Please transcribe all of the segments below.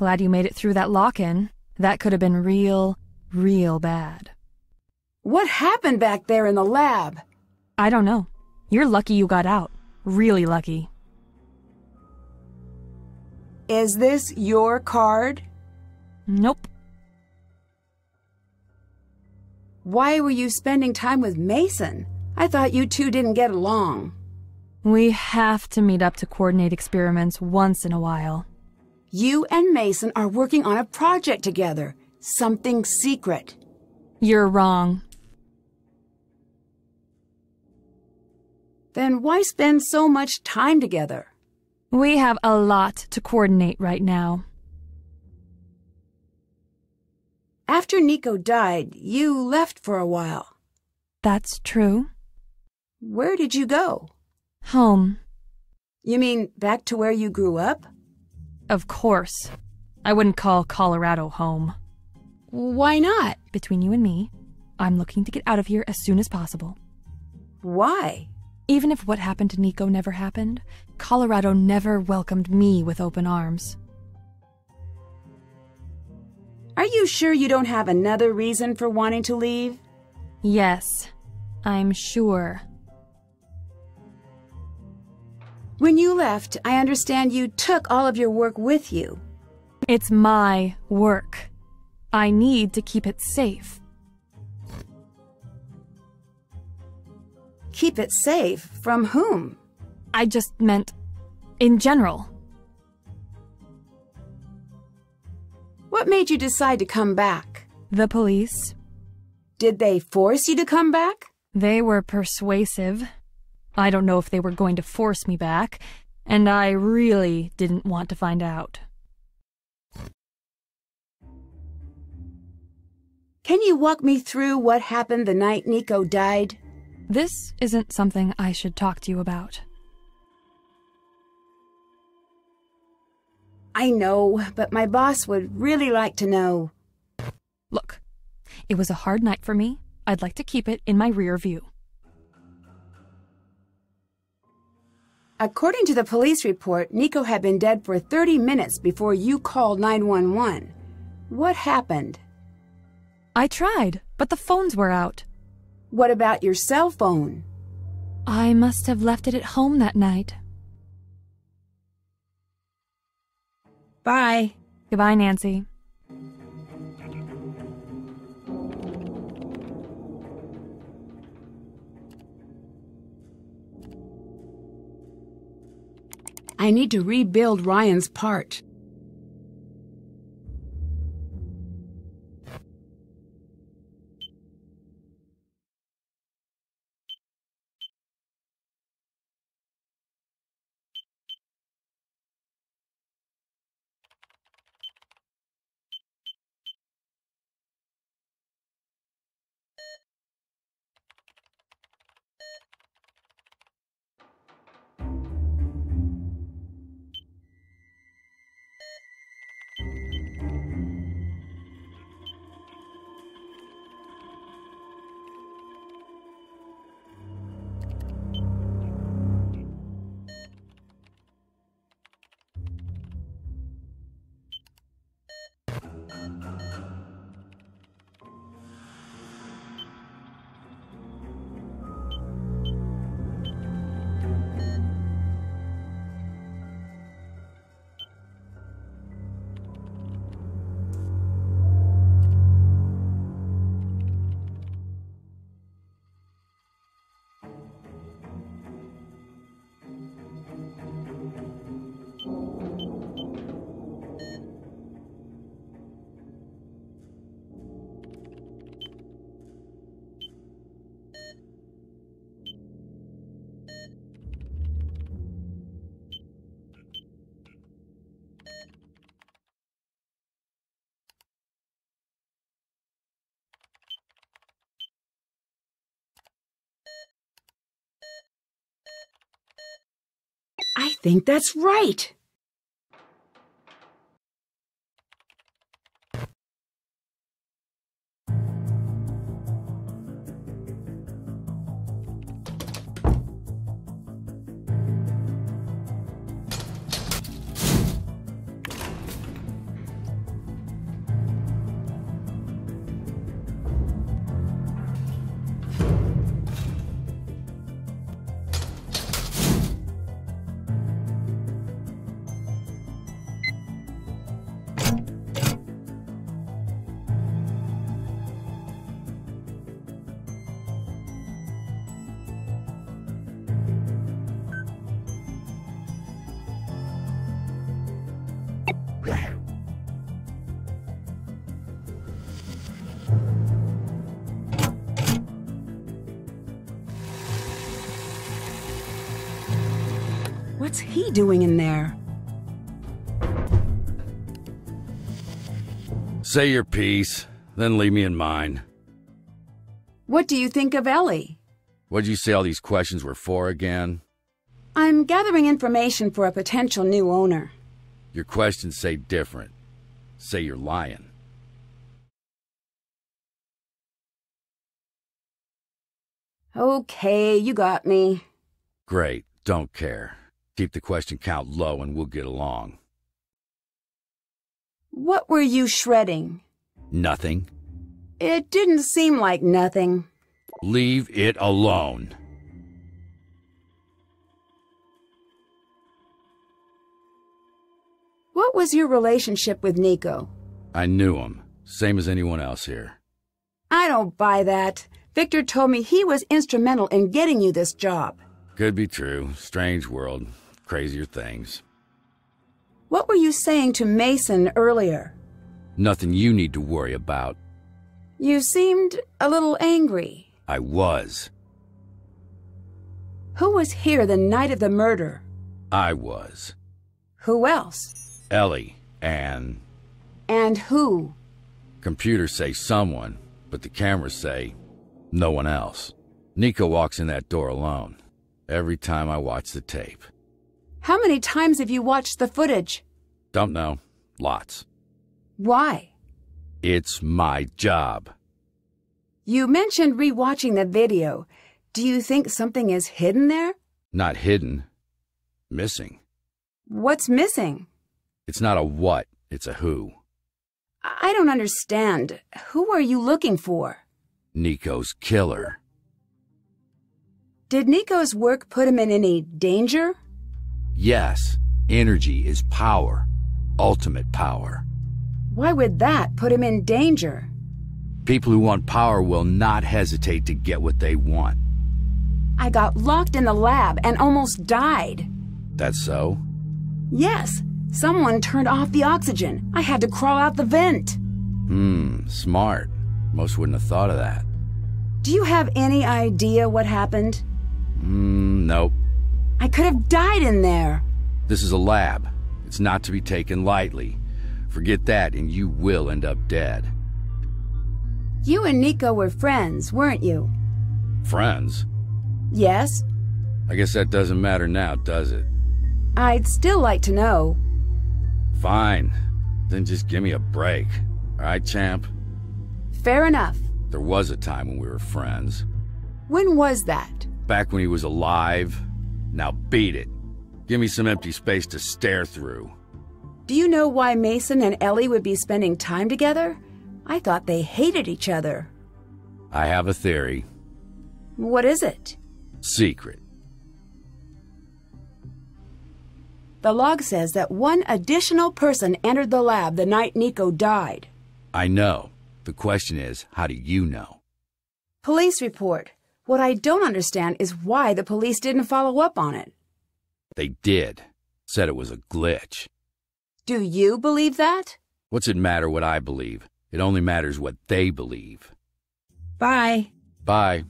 Glad you made it through that lock in. That could have been real, real bad. What happened back there in the lab? I don't know. You're lucky you got out. Really lucky. Is this your card? Nope. Why were you spending time with Mason? I thought you two didn't get along. We have to meet up to coordinate experiments once in a while. You and Mason are working on a project together. Something secret. You're wrong. Then why spend so much time together? We have a lot to coordinate right now. After Nico died, you left for a while. That's true. Where did you go? Home. You mean back to where you grew up? Of course. I wouldn't call Colorado home. Why not? Between you and me, I'm looking to get out of here as soon as possible. Why? Even if what happened to Nico never happened, Colorado never welcomed me with open arms. Are you sure you don't have another reason for wanting to leave? Yes, I'm sure. When you left, I understand you took all of your work with you. It's my work. I need to keep it safe. Keep it safe from whom? I just meant in general. What made you decide to come back? The police. Did they force you to come back? They were persuasive. I don't know if they were going to force me back, and I really didn't want to find out. Can you walk me through what happened the night Nico died? This isn't something I should talk to you about. I know, but my boss would really like to know. Look, it was a hard night for me. I'd like to keep it in my rear view. According to the police report, Nico had been dead for 30 minutes before you called 911. What happened? I tried, but the phones were out. What about your cell phone? I must have left it at home that night. Bye. Goodbye, Nancy. I need to rebuild Ryan's part. Think that's right. What's he doing in there? Say your piece, then leave me in mine. What do you think of Ellie? What'd you say all these questions were for again? I'm gathering information for a potential new owner. Your questions say different. Say you're lying. Okay, you got me. Great, don't care. Keep the question count low and we'll get along. What were you shredding? Nothing. It didn't seem like nothing. Leave it alone. What was your relationship with Nico? I knew him, same as anyone else here. I don't buy that. Victor told me he was instrumental in getting you this job. Could be true. Strange world. Crazier things. What were you saying to Mason earlier? Nothing you need to worry about. You seemed a little angry. I was. Who was here the night of the murder? I was. Who else? Ellie and And who? computers say someone, but the cameras say no one else. Nico walks in that door alone. Every time I watch the tape. How many times have you watched the footage? Don't know. Lots. Why? It's my job. You mentioned rewatching the video. Do you think something is hidden there? Not hidden. Missing. What's missing? It's not a what, it's a who. I don't understand. Who are you looking for? Nico's killer. Did Nico's work put him in any danger? Yes, energy is power. Ultimate power. Why would that put him in danger? People who want power will not hesitate to get what they want. I got locked in the lab and almost died. That's so? Yes, someone turned off the oxygen. I had to crawl out the vent. Hmm, smart. Most wouldn't have thought of that. Do you have any idea what happened? Hmm, nope. I could have died in there. This is a lab. It's not to be taken lightly. Forget that and you will end up dead. You and Nico were friends, weren't you? Friends? Yes? I guess that doesn't matter now, does it? I'd still like to know. Fine. Then just give me a break. Alright, champ? Fair enough. There was a time when we were friends. When was that? Back when he was alive. Now beat it. Give me some empty space to stare through. Do you know why Mason and Ellie would be spending time together? I thought they hated each other. I have a theory. What is it? Secret. The log says that one additional person entered the lab the night Nico died. I know. The question is, how do you know? Police report. What I don't understand is why the police didn't follow up on it. They did. Said it was a glitch. Do you believe that? What's it matter what I believe? It only matters what they believe. Bye. Bye.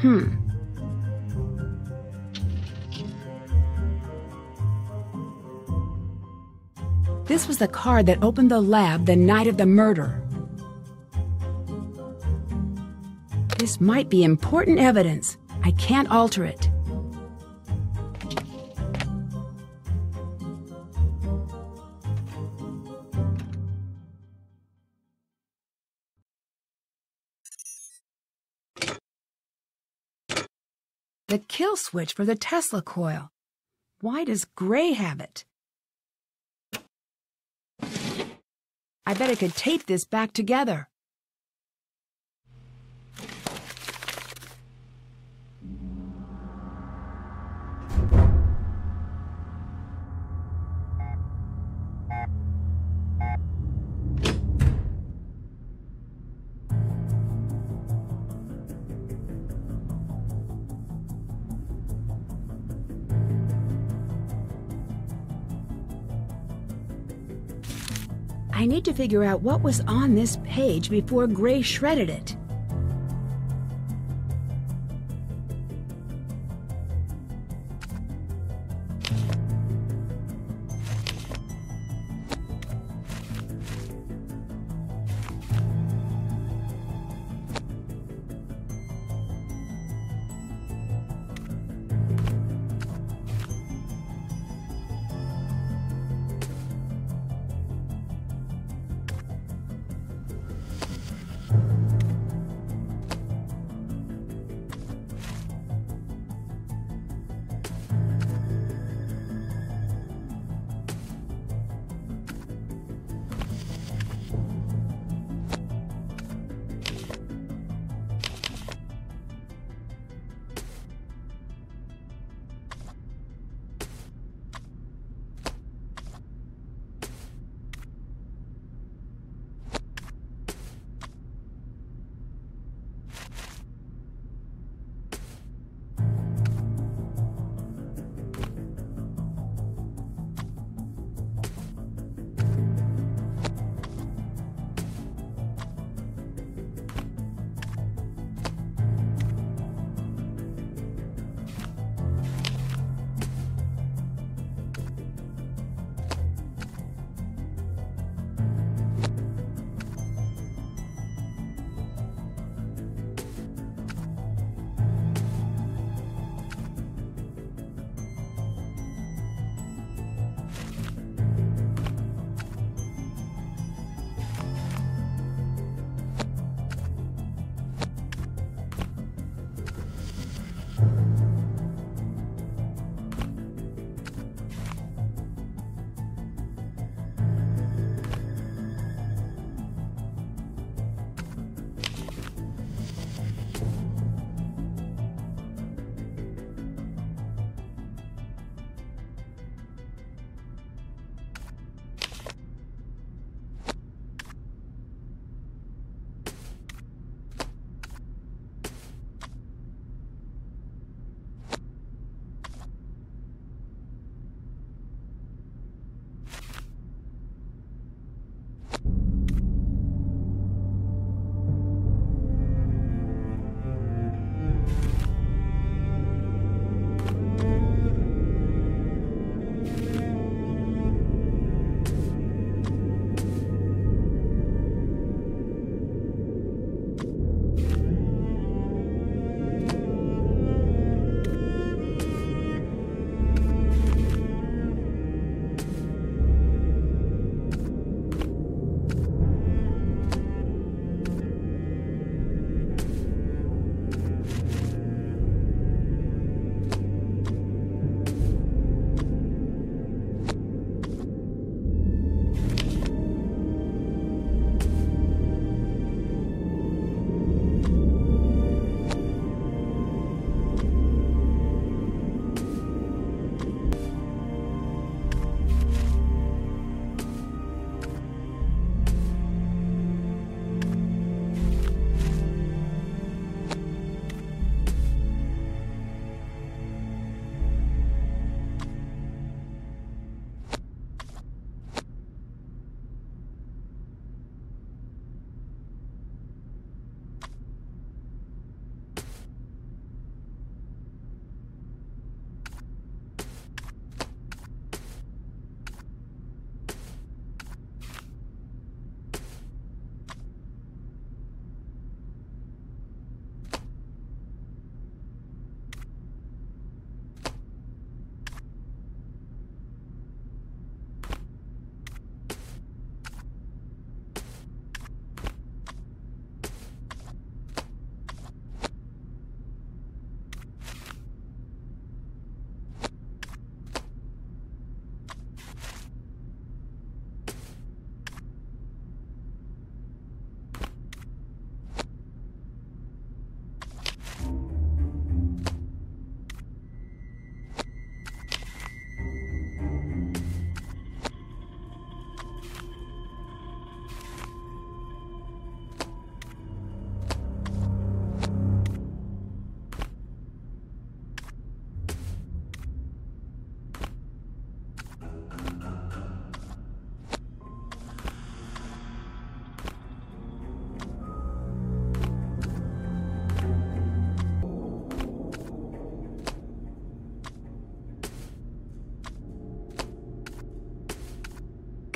Hmm. This was the card that opened the lab the night of the murder. This might be important evidence. I can't alter it. The kill switch for the Tesla coil. Why does Gray have it? I bet I could tape this back together. I need to figure out what was on this page before Gray shredded it.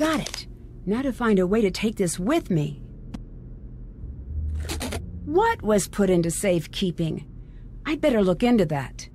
Got it. Now to find a way to take this with me. What was put into safekeeping? I'd better look into that.